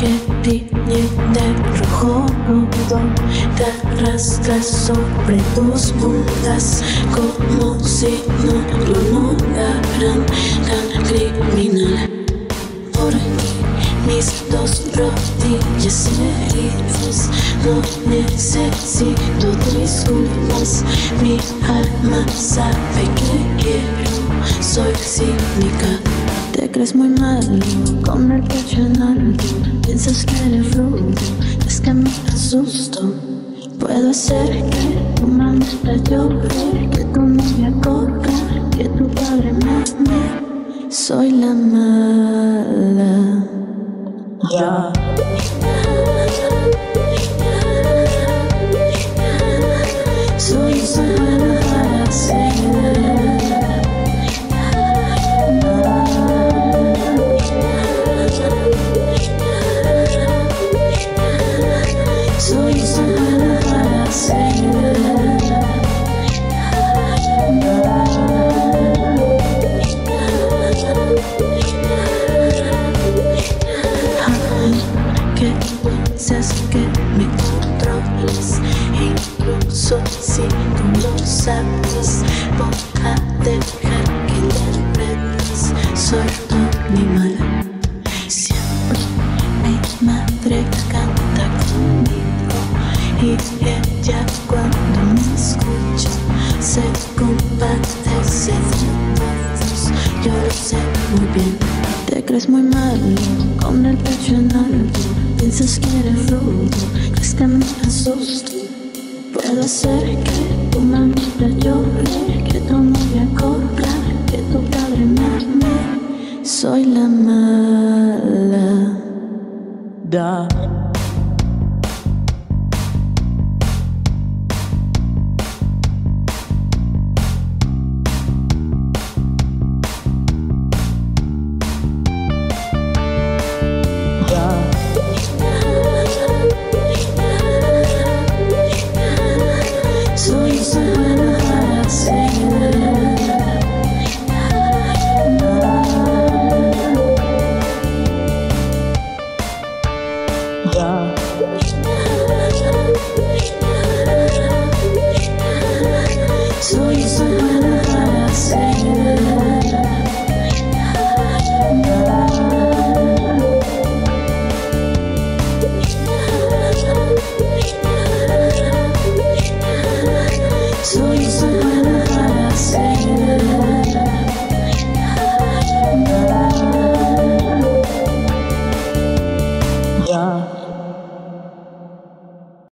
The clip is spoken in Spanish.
que tiñe de rojo nudo te arrastra sobre tus puntas como si no lo notaran tan criminal. Por aquí mis dos rodillas heridas no necesito disculpas mi alma sabe que quiero soy cínica te crees muy malo con el pecho en alto piensas que eres rudo es que me asusto. Puedo hacer que tu mamá llore que tu novia corra que tu padre me soy la mala. Ya. Puedo hacer que tu mamita llore die. soy, soy.